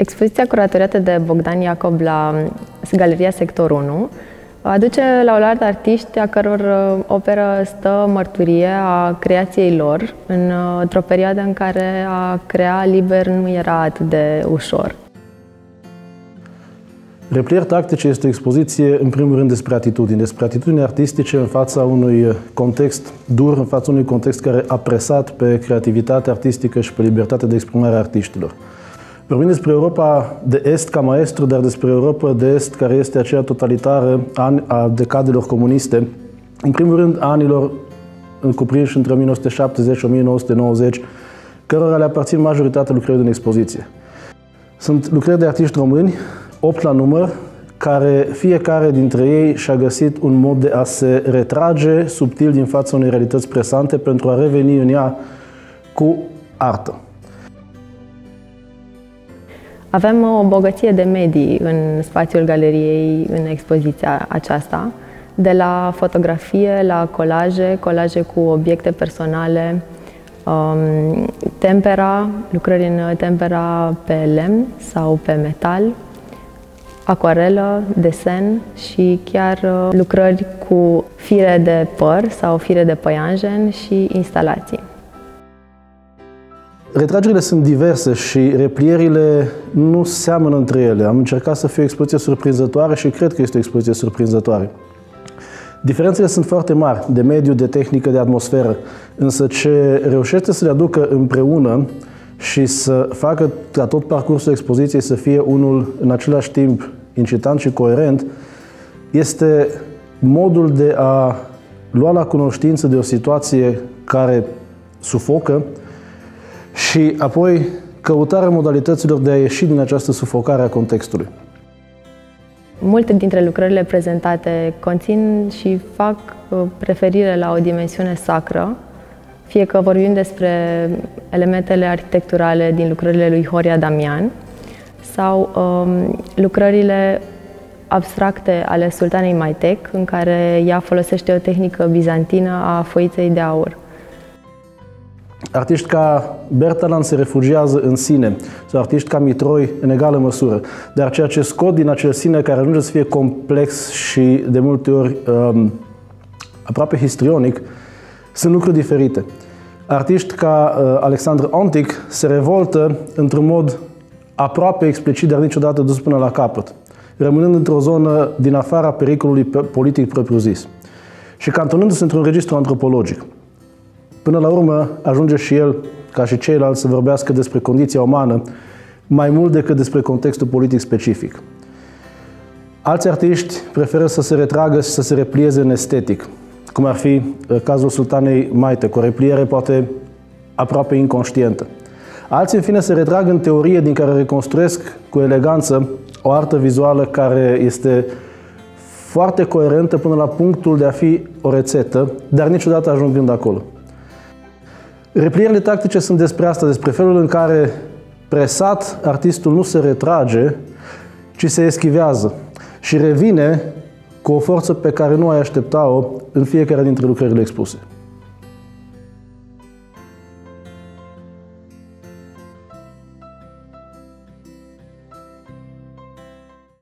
Expoziția curatoriată de Bogdan Iacob la Galeria Sector 1 aduce la oaltă artiști a căror uh, operă stă mărturie a creației lor uh, într-o perioadă în care a crea liber nu era atât de ușor. Replier tactice este o expoziție, în primul rând, despre atitudini, despre atitudini artistice în fața unui context dur, în fața unui context care a presat pe creativitatea artistică și pe libertatea de exprimare a artiștilor. Vorbim despre Europa de Est ca maestru, dar despre Europa de Est care este aceea totalitară a decadelor comuniste, în primul rând a anilor cuprinși între 1970 și 1990, cărora le aparțin majoritatea lucrării din expoziție. Sunt lucrări de artiști români, 8 la număr, care fiecare dintre ei și-a găsit un mod de a se retrage subtil din fața unei realități presante pentru a reveni în ea cu artă. Avem o bogăție de medii în spațiul galeriei, în expoziția aceasta, de la fotografie la colaje, colaje cu obiecte personale, um, tempera, lucrări în tempera pe lemn sau pe metal, acuarelă, desen și chiar uh, lucrări cu fire de păr sau fire de păianjen și instalații. Retragerile sunt diverse și replierile nu seamănă între ele. Am încercat să fie o expoziție surprinzătoare și cred că este o expoziție surprinzătoare. Diferențele sunt foarte mari, de mediu, de tehnică, de atmosferă, însă ce reușește să le aducă împreună și să facă ca tot parcursul expoziției să fie unul în același timp incitant și coerent, este modul de a lua la cunoștință de o situație care sufocă, și apoi căutarea modalităților de a ieși din această sufocare a contextului. Multe dintre lucrările prezentate conțin și fac uh, preferire la o dimensiune sacră, fie că vorbim despre elementele arhitecturale din lucrările lui Horia Damian sau um, lucrările abstracte ale sultanei Maitek, în care ea folosește o tehnică bizantină a foiței de aur. Artiști ca Bertalan se refugiază în sine, sau artiști ca Mitroi în egală măsură. Dar ceea ce scot din acel sine, care ajunge să fie complex și de multe ori um, aproape histrionic, sunt lucruri diferite. Artiști ca uh, Alexandru Antic se revoltă într-un mod aproape explicit, dar niciodată dus până la capăt, rămânând într-o zonă din afara pericolului politic propriu-zis și cantonându-se într-un registru antropologic. Până la urmă, ajunge și el, ca și ceilalți, să vorbească despre condiția umană mai mult decât despre contextul politic specific. Alți artiști preferă să se retragă și să se replieze în estetic, cum ar fi uh, cazul sultanei Maite, cu o repliere poate aproape inconștientă. Alții, în fine, se retrag în teorie din care reconstruiesc cu eleganță o artă vizuală care este foarte coerentă până la punctul de a fi o rețetă, dar niciodată ajungând acolo. Replierile tactice sunt despre asta, despre felul în care presat artistul nu se retrage, ci se eschivează și revine cu o forță pe care nu ai aștepta-o în fiecare dintre lucrările expuse.